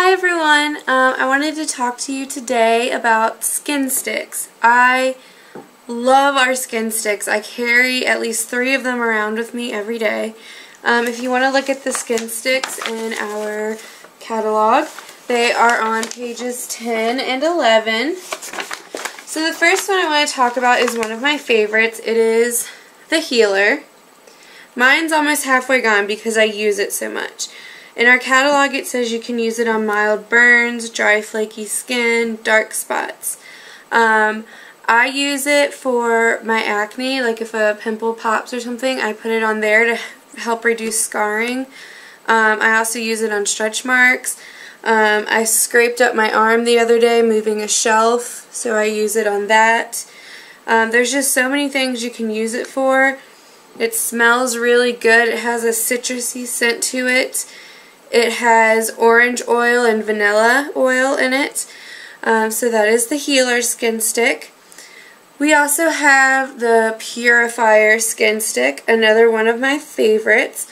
Hi everyone, um, I wanted to talk to you today about skin sticks. I love our skin sticks. I carry at least three of them around with me every day. Um, if you want to look at the skin sticks in our catalog, they are on pages 10 and 11. So the first one I want to talk about is one of my favorites. It is the Healer. Mine's almost halfway gone because I use it so much. In our catalog it says you can use it on mild burns, dry flaky skin, dark spots. Um, I use it for my acne, like if a pimple pops or something, I put it on there to help reduce scarring. Um, I also use it on stretch marks. Um, I scraped up my arm the other day moving a shelf, so I use it on that. Um, there's just so many things you can use it for. It smells really good. It has a citrusy scent to it. It has orange oil and vanilla oil in it. Um, so that is the Healer Skin Stick. We also have the Purifier Skin Stick, another one of my favorites.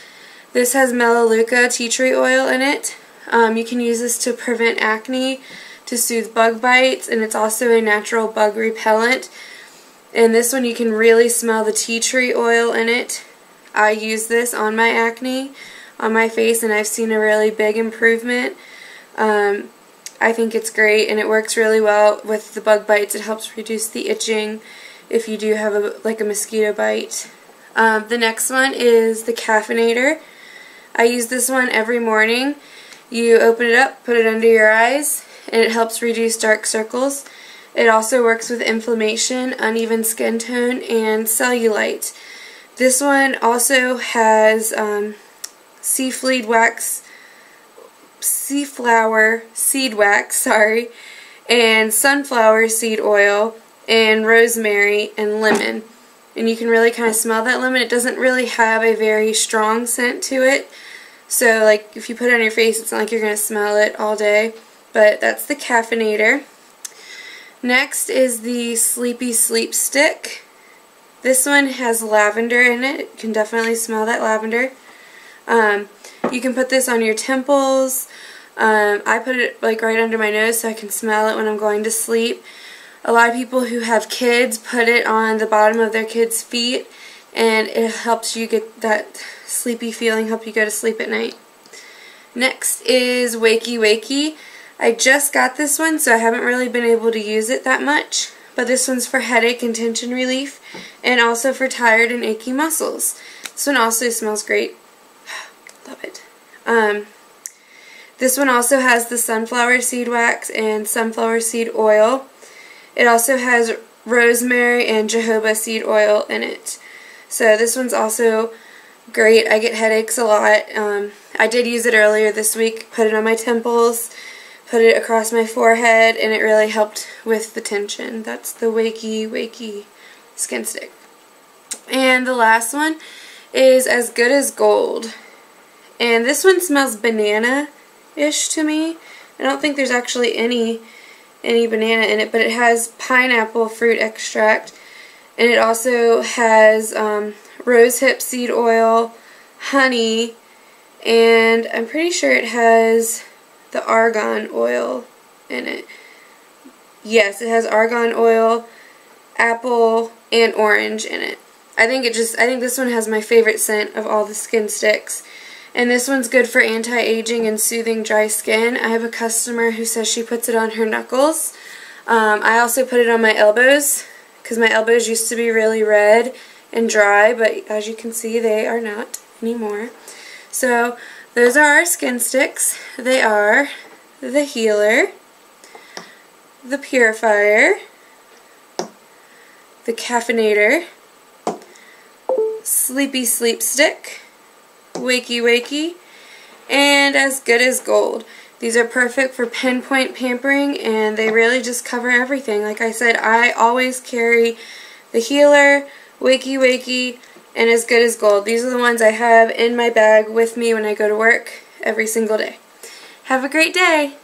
This has Melaleuca tea tree oil in it. Um, you can use this to prevent acne, to soothe bug bites, and it's also a natural bug repellent. And this one you can really smell the tea tree oil in it. I use this on my acne on my face and I've seen a really big improvement. Um, I think it's great and it works really well with the bug bites. It helps reduce the itching if you do have a, like a mosquito bite. Um, the next one is the Caffeinator. I use this one every morning. You open it up, put it under your eyes, and it helps reduce dark circles. It also works with inflammation, uneven skin tone, and cellulite. This one also has um, seaweed wax, seaflower seed wax, sorry, and sunflower seed oil, and rosemary and lemon. And you can really kind of smell that lemon. It doesn't really have a very strong scent to it. So like if you put it on your face, it's not like you're going to smell it all day. But that's the caffeinator. Next is the Sleepy Sleep Stick. This one has lavender in it. You can definitely smell that lavender. Um, you can put this on your temples. Um, I put it like right under my nose so I can smell it when I'm going to sleep. A lot of people who have kids put it on the bottom of their kids' feet and it helps you get that sleepy feeling, help you go to sleep at night. Next is Wakey Wakey. I just got this one so I haven't really been able to use it that much. But this one's for headache and tension relief and also for tired and achy muscles. This one also smells great. Um, this one also has the sunflower seed wax and sunflower seed oil. It also has rosemary and jojoba seed oil in it. So this one's also great. I get headaches a lot. Um, I did use it earlier this week, put it on my temples, put it across my forehead, and it really helped with the tension. That's the Wakey Wakey Skin Stick. And the last one is As Good as Gold. And this one smells banana-ish to me. I don't think there's actually any any banana in it, but it has pineapple fruit extract. And it also has um, rosehip seed oil, honey, and I'm pretty sure it has the argan oil in it. Yes, it has argan oil, apple, and orange in it. I think it just I think this one has my favorite scent of all the skin sticks. And this one's good for anti-aging and soothing dry skin. I have a customer who says she puts it on her knuckles. Um, I also put it on my elbows because my elbows used to be really red and dry, but as you can see, they are not anymore. So those are our skin sticks. They are the Healer, the Purifier, the Caffeinator, Sleepy Sleep Stick, Wakey Wakey, and As Good as Gold. These are perfect for pinpoint pampering and they really just cover everything. Like I said, I always carry the Healer, Wakey Wakey, and As Good as Gold. These are the ones I have in my bag with me when I go to work every single day. Have a great day!